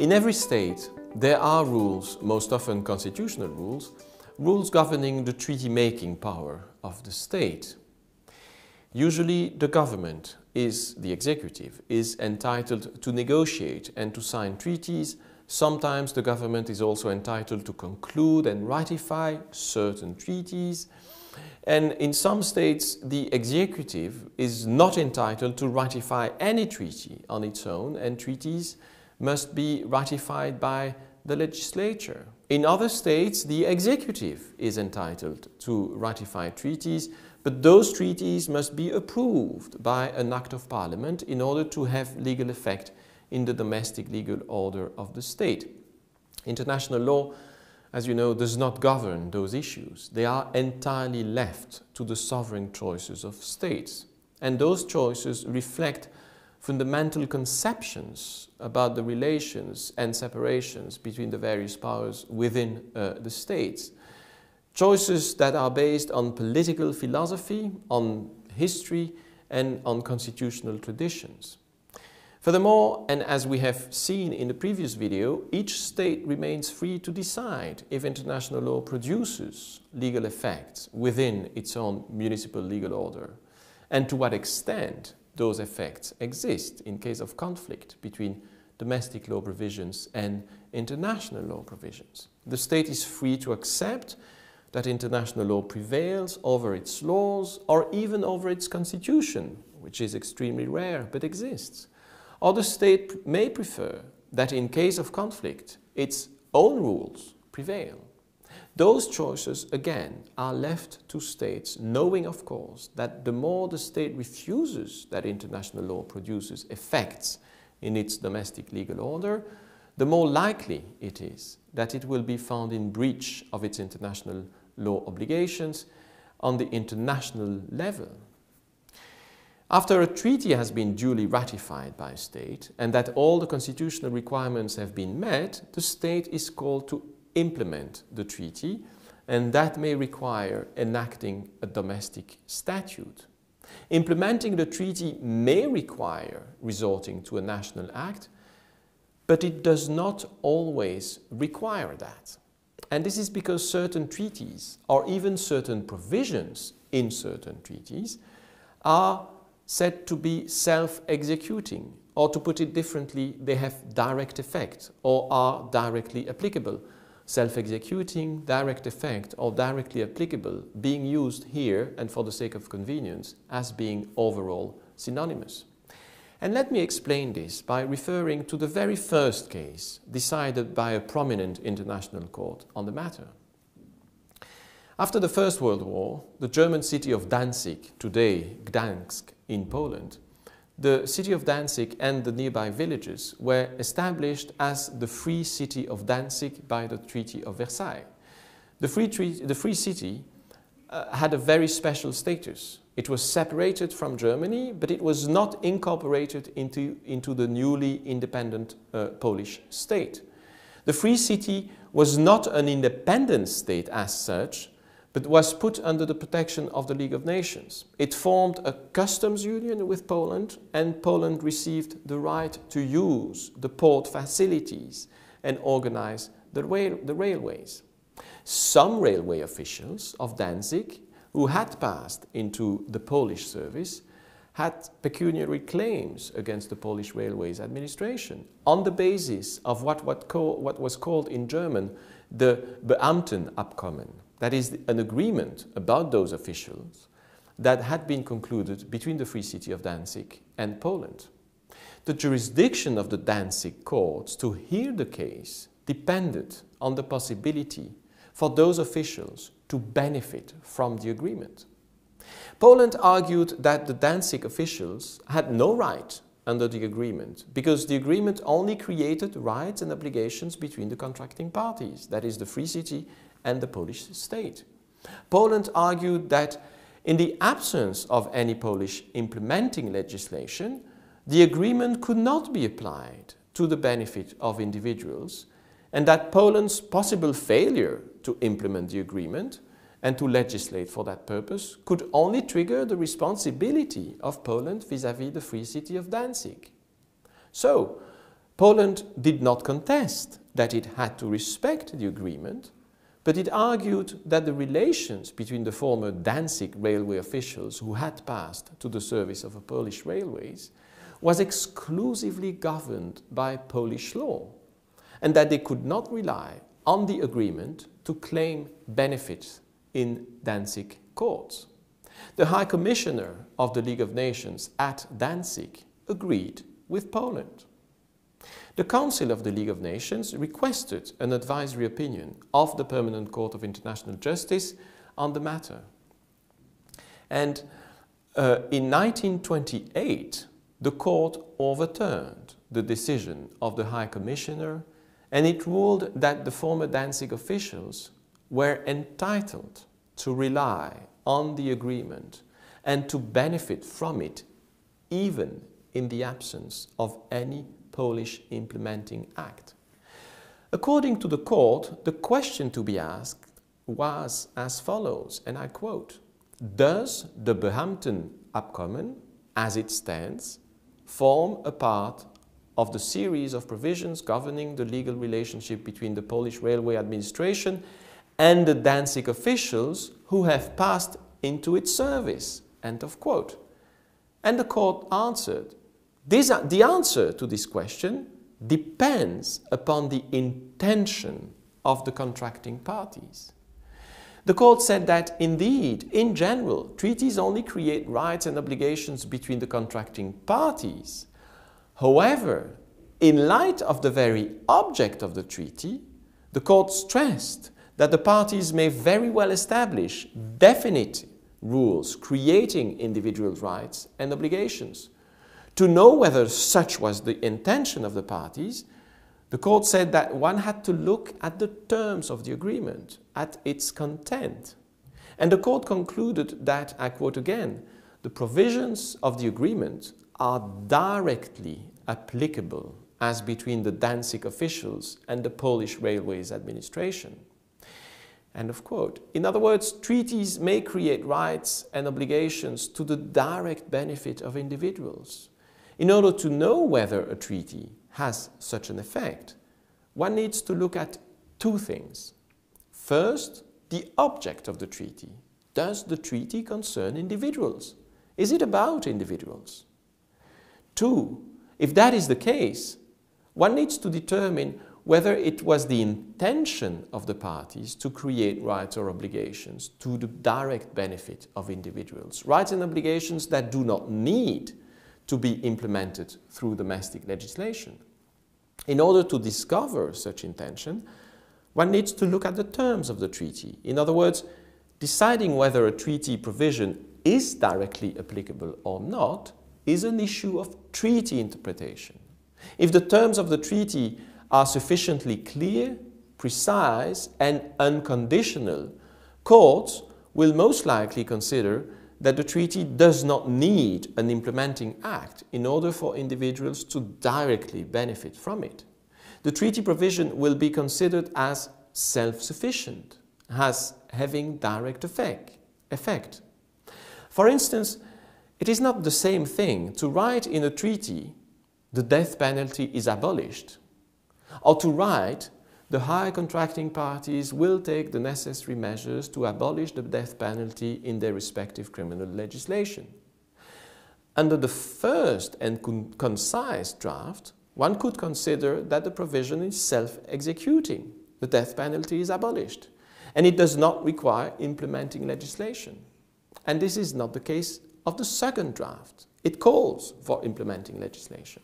In every state, there are rules, most often constitutional rules, rules governing the treaty-making power of the state. Usually the government is, the executive, is entitled to negotiate and to sign treaties. Sometimes the government is also entitled to conclude and ratify certain treaties. And in some states, the executive is not entitled to ratify any treaty on its own, and treaties must be ratified by the legislature. In other states, the executive is entitled to ratify treaties, but those treaties must be approved by an act of parliament in order to have legal effect in the domestic legal order of the state. International law, as you know, does not govern those issues. They are entirely left to the sovereign choices of states. And those choices reflect fundamental conceptions about the relations and separations between the various powers within uh, the states. Choices that are based on political philosophy, on history, and on constitutional traditions. Furthermore, and as we have seen in the previous video, each state remains free to decide if international law produces legal effects within its own municipal legal order, and to what extent those effects exist in case of conflict between domestic law provisions and international law provisions. The state is free to accept that international law prevails over its laws or even over its constitution, which is extremely rare but exists. Or the state may prefer that in case of conflict, its own rules prevail. Those choices, again, are left to states, knowing, of course, that the more the state refuses that international law produces effects in its domestic legal order, the more likely it is that it will be found in breach of its international law obligations on the international level. After a treaty has been duly ratified by a state and that all the constitutional requirements have been met, the state is called to implement the treaty and that may require enacting a domestic statute. Implementing the treaty may require resorting to a national act, but it does not always require that. And this is because certain treaties, or even certain provisions in certain treaties, are said to be self-executing, or to put it differently, they have direct effect or are directly applicable. Self-executing, direct effect, or directly applicable being used here, and for the sake of convenience, as being overall synonymous. And let me explain this by referring to the very first case decided by a prominent international court on the matter. After the First World War, the German city of Danzig, today Gdansk in Poland, the city of Danzig and the nearby villages were established as the Free City of Danzig by the Treaty of Versailles. The Free, treaty, the free City uh, had a very special status. It was separated from Germany, but it was not incorporated into, into the newly independent uh, Polish state. The Free City was not an independent state as such, but was put under the protection of the League of Nations. It formed a customs union with Poland, and Poland received the right to use the port facilities and organize the, rail the railways. Some railway officials of Danzig who had passed into the Polish service had pecuniary claims against the Polish Railways Administration on the basis of what, what, what was called in German the Beamtenabkommen, that is an agreement about those officials that had been concluded between the Free City of Danzig and Poland. The jurisdiction of the Danzig courts to hear the case depended on the possibility for those officials to benefit from the agreement. Poland argued that the Danzig officials had no right under the agreement because the agreement only created rights and obligations between the contracting parties, that is the Free City and the Polish state. Poland argued that in the absence of any Polish implementing legislation, the agreement could not be applied to the benefit of individuals and that Poland's possible failure to implement the agreement and to legislate for that purpose could only trigger the responsibility of Poland vis-à-vis -vis the Free City of Danzig. So, Poland did not contest that it had to respect the agreement, but it argued that the relations between the former Danzig railway officials who had passed to the service of the Polish railways was exclusively governed by Polish law, and that they could not rely on the agreement to claim benefits in Danzig courts. The High Commissioner of the League of Nations at Danzig agreed with Poland. The Council of the League of Nations requested an advisory opinion of the Permanent Court of International Justice on the matter. And uh, in 1928, the court overturned the decision of the High Commissioner and it ruled that the former Danzig officials were entitled to rely on the agreement and to benefit from it even in the absence of any Polish implementing act. According to the court, the question to be asked was as follows, and I quote, Does the Beamtenabkommen, as it stands, form a part of the series of provisions governing the legal relationship between the Polish Railway Administration and the Danzig officials who have passed into its service? End of quote. And the court answered, this, uh, the answer to this question depends upon the intention of the contracting parties. The court said that indeed, in general, treaties only create rights and obligations between the contracting parties. However, in light of the very object of the treaty, the court stressed that the parties may very well establish definite rules creating individual rights and obligations. To know whether such was the intention of the parties, the court said that one had to look at the terms of the agreement, at its content. And the court concluded that, I quote again, the provisions of the agreement are directly applicable as between the Danzig officials and the Polish Railways Administration. End of quote. In other words, treaties may create rights and obligations to the direct benefit of individuals. In order to know whether a treaty has such an effect, one needs to look at two things. First, the object of the treaty. Does the treaty concern individuals? Is it about individuals? Two, if that is the case, one needs to determine whether it was the intention of the parties to create rights or obligations to the direct benefit of individuals. Rights and obligations that do not need to be implemented through domestic legislation. In order to discover such intention, one needs to look at the terms of the treaty. In other words, deciding whether a treaty provision is directly applicable or not is an issue of treaty interpretation. If the terms of the treaty are sufficiently clear, precise, and unconditional, courts will most likely consider that the treaty does not need an implementing act in order for individuals to directly benefit from it. The treaty provision will be considered as self-sufficient, as having direct effect, effect. For instance, it is not the same thing to write in a treaty the death penalty is abolished or to write, the high contracting parties will take the necessary measures to abolish the death penalty in their respective criminal legislation. Under the first and con concise draft, one could consider that the provision is self-executing. The death penalty is abolished, and it does not require implementing legislation. And this is not the case of the second draft. It calls for implementing legislation.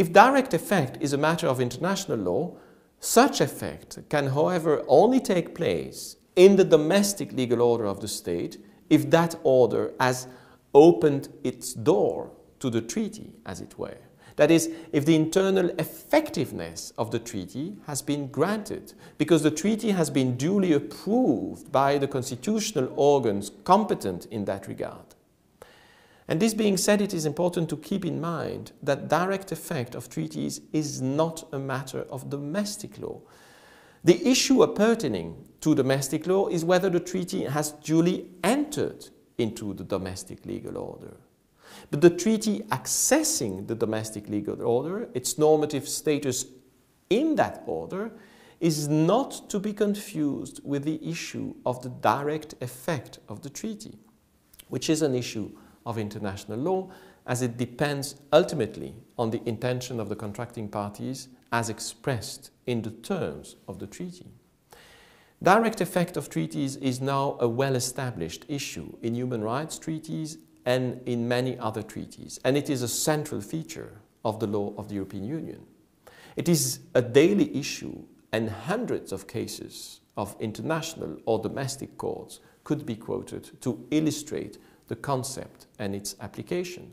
If direct effect is a matter of international law, such effect can, however, only take place in the domestic legal order of the state if that order has opened its door to the treaty, as it were. That is, if the internal effectiveness of the treaty has been granted, because the treaty has been duly approved by the constitutional organs competent in that regard. And this being said, it is important to keep in mind that direct effect of treaties is not a matter of domestic law. The issue pertaining to domestic law is whether the treaty has duly entered into the domestic legal order. But the treaty accessing the domestic legal order, its normative status in that order, is not to be confused with the issue of the direct effect of the treaty, which is an issue of international law as it depends ultimately on the intention of the contracting parties as expressed in the terms of the treaty. Direct effect of treaties is now a well-established issue in human rights treaties and in many other treaties, and it is a central feature of the law of the European Union. It is a daily issue and hundreds of cases of international or domestic courts could be quoted to illustrate the concept and its application.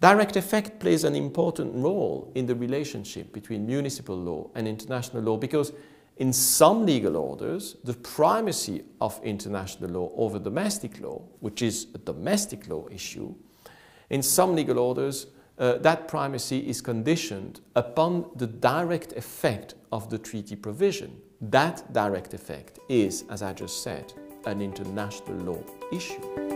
Direct effect plays an important role in the relationship between municipal law and international law because in some legal orders, the primacy of international law over domestic law, which is a domestic law issue, in some legal orders, uh, that primacy is conditioned upon the direct effect of the treaty provision. That direct effect is, as I just said, an international law issue.